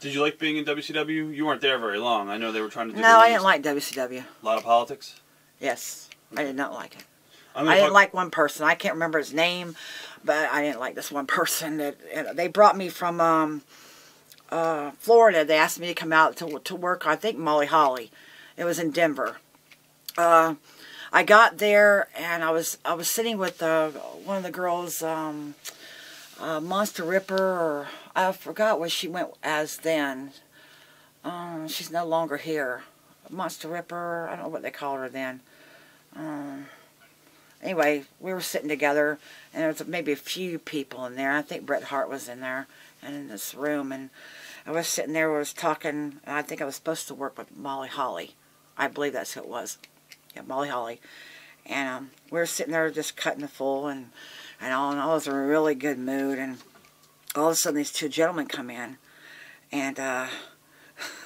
Did you like being in WCW? You weren't there very long. I know they were trying to do. No, I didn't like WCW. A lot of politics. Yes, I did not like it. I didn't like one person. I can't remember his name, but I didn't like this one person. That and they brought me from um, uh, Florida. They asked me to come out to to work. I think Molly Holly. It was in Denver. Uh, I got there and I was I was sitting with uh, one of the girls, um, uh, Monster Ripper, or I forgot what she went as then. Um, she's no longer here. Monster Ripper. I don't know what they called her then. Um, anyway, we were sitting together, and there was maybe a few people in there. I think Bret Hart was in there, and in this room, and I was sitting there, was talking, and I think I was supposed to work with Molly Holly. I believe that's who it was. Yeah, Molly Holly. And um, we were sitting there just cutting the full, and, and all, and I was in a really good mood, and all of a sudden these two gentlemen come in, and uh,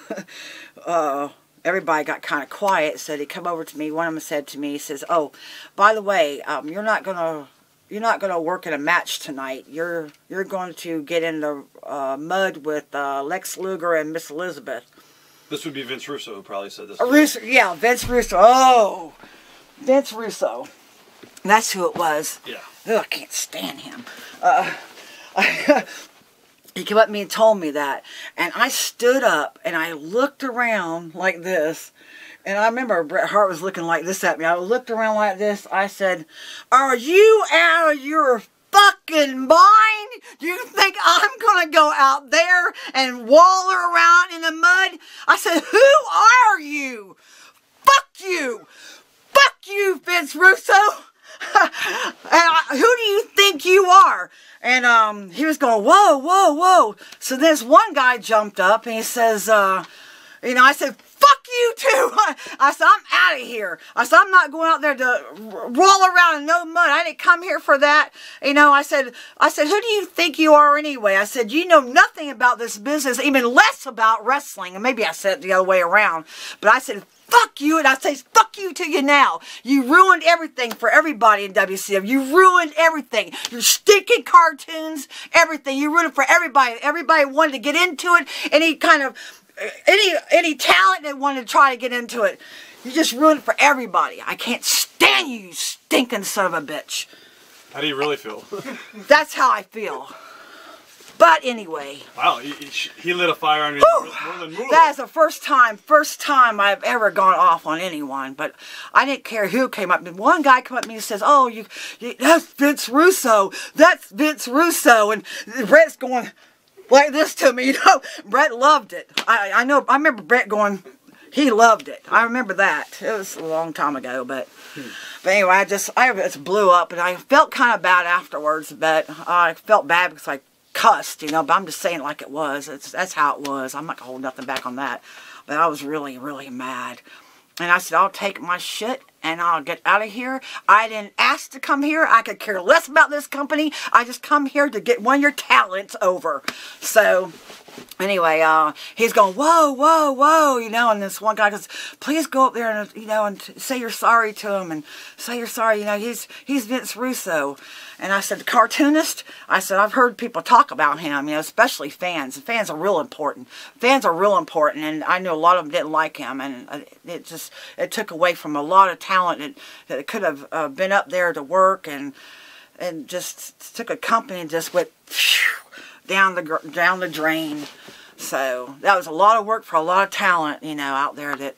uh, everybody got kind of quiet. So they come over to me. One of them said to me, he says, "Oh, by the way, um, you're not gonna." You're not going to work in a match tonight. You're you're going to get in the uh, mud with uh, Lex Luger and Miss Elizabeth. This would be Vince Russo who probably said this. Russo, yeah, Vince Russo. Oh, Vince Russo. That's who it was. Yeah. Ugh, I can't stand him. Uh, he came up to me and told me that. And I stood up and I looked around like this. And I remember Bret Hart was looking like this at me. I looked around like this. I said, Are you out of your fucking mind? Do you think I'm going to go out there and waller around in the mud? I said, Who are you? Fuck you. Fuck you, Vince Russo. and I, who do you think you are? And um, he was going, whoa, whoa, whoa. So this one guy jumped up and he says, uh, you know, I said, fuck you too. I said, I'm out of here. I said, I'm not going out there to roll around in no mud. I didn't come here for that. You know, I said, I said, who do you think you are anyway? I said, you know nothing about this business, even less about wrestling. And maybe I said it the other way around. But I said, fuck you. And I say, fuck you to you now. You ruined everything for everybody in WCW. You ruined everything. Your stinking cartoons, everything. You ruined it for everybody. Everybody wanted to get into it. Any kind of, uh, any, any talent that wanted to try to get into it. You just ruined it for everybody. I can't stand you, you stinking son of a bitch. How do you really feel? That's how I feel. But anyway, wow, he, he- he lit a fire under you more than Moolah. that is the first time, first time I've ever gone off on anyone. But I didn't care who came up. One guy came up to me and says, "Oh, you, you that's Vince Russo. That's Vince Russo." And Bret's going like this to me. You know, Bret loved it. I, I know. I remember Bret going. He loved it. I remember that. It was a long time ago, but. But anyway, I just I just blew up, and I felt kind of bad afterwards. But I felt bad because I cussed, you know. But I'm just saying like it was. It's, that's how it was. I'm not gonna hold nothing back on that. But I was really, really mad. And I said, I'll take my shit and I'll get out of here. I didn't ask to come here. I could care less about this company. I just come here to get one of your talents over. So anyway, uh, he's going, whoa, whoa, whoa, you know, and this one guy goes, please go up there and, you know, and say you're sorry to him and say you're sorry, you know, he's, he's Vince Russo. And I said, The cartoonist? I said, I've heard people talk about him, you know, especially fans. Fans are real important. Fans are real important, and I know a lot of them didn't like him, and uh, it just, it took away from a lot of talent that, that could have uh, been up there to work and, and just took a company and just went phew, down the down the drain. So that was a lot of work for a lot of talent, you know, out there that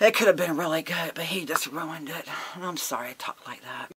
it could have been really good, but he just ruined it. I'm sorry I talk like that.